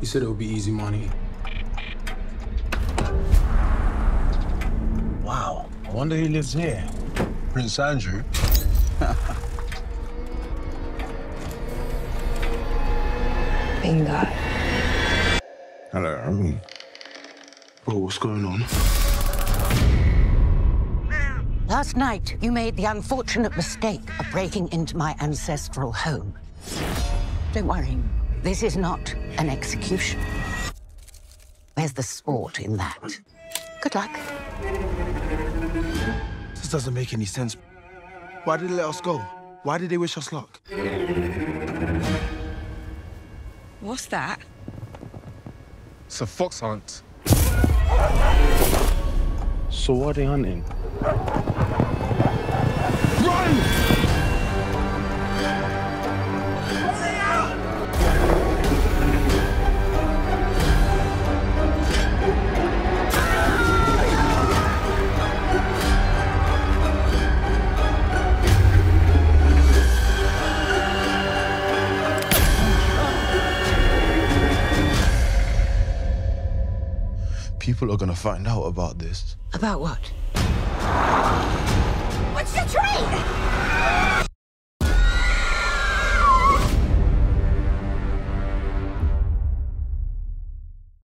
He said it would be easy money. Wow. I wonder who lives here. Prince Andrew? Bingo. Hello. Bro, what's going on? Last night, you made the unfortunate mistake of breaking into my ancestral home. Don't worry, this is not an execution. Where's the sport in that? Good luck. This doesn't make any sense. Why did they let us go? Why did they wish us luck? What's that? It's a fox hunt. So what are they hunting? People are gonna find out about this. About what?